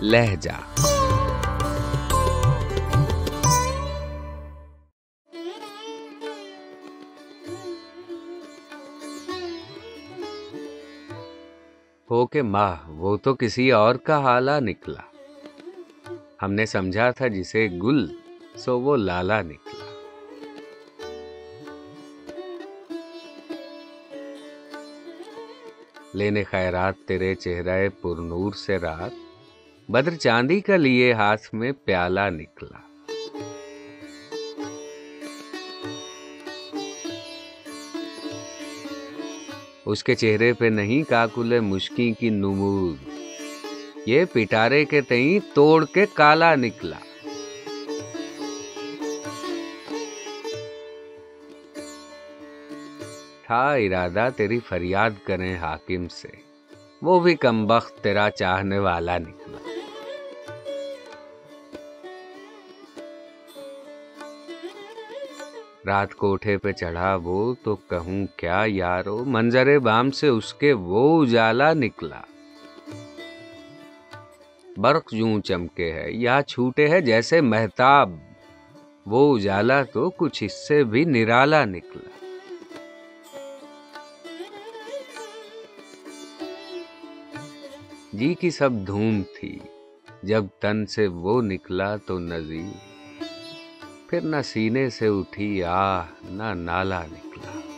लहजा। हो के माह वो तो किसी और का हाला निकला। हमने समझा था जिसे गुल, सो वो लाला निकला। लेने खैरात तेरे चेहरे पुरनूर से रात। बद्र चांदी का लिए हाथ में प्याला निकला। उसके चेहरे पे नहीं काकुले मुश्की की नुमूद। ये पिटारे के तई तोड़ के काला निकला। था इरादा तेरी फरियाद करें हाकिम से। वो भी कमबख्त तेरा चाहने वाला निकला। रात कोठे पे चढ़ा वो तो कहूँ, क्या यारो, मंजरे बाम से उसके वो उजाला निकला। बर्क यूँ चमके है, या छूटे है जैसे महताब। वो उजाला तो कुछ इससे भी निराला निकला। जी की सब धूम थी। जब तन से वो निकला तो नजीर। फिर न सीने से उठी आह न नाला निकला।